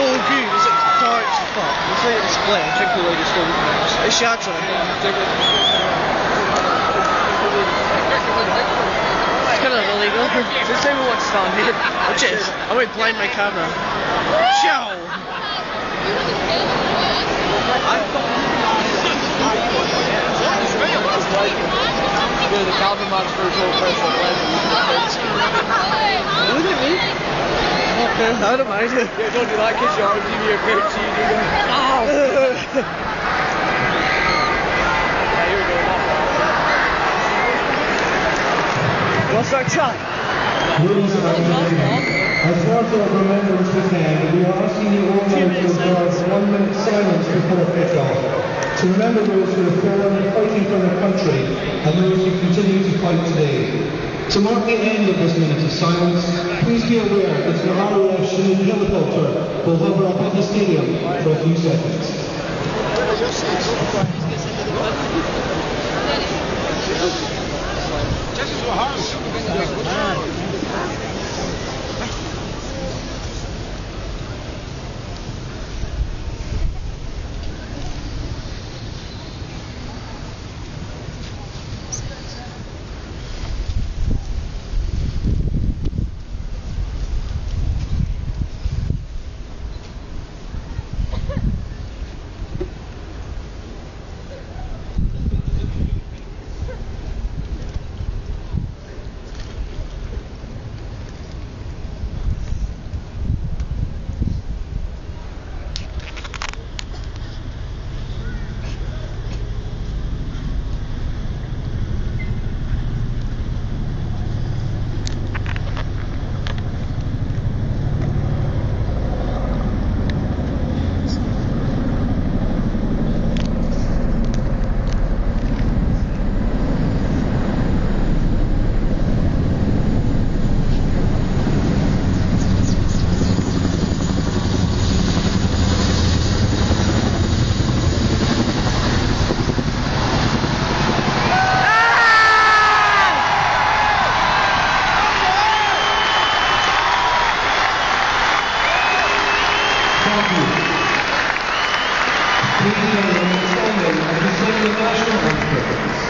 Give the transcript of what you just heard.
This is so good. It's like dark as fuck. It's like a split. I think we like it's still It's shots on it. It's kind of illegal. Just say we want to here. Which is, I might blind my camera. Ciao! Yeah, the Calvin man's first whole personal Look at me. I don't mind. Yeah, don't do that because you're on TV, you're great TV. Yeah, you're doing that. What's that time? Ladies and as part of Remembrance Weekend, we are asking you all now to observe one minute silence before kickoff to remember those who have fallen fighting for their country and those who continue to fight today. To mark the end of this minute of silence, please be aware that the RAF Chinook helicopter will hover above the stadium for a few seconds. Thank you.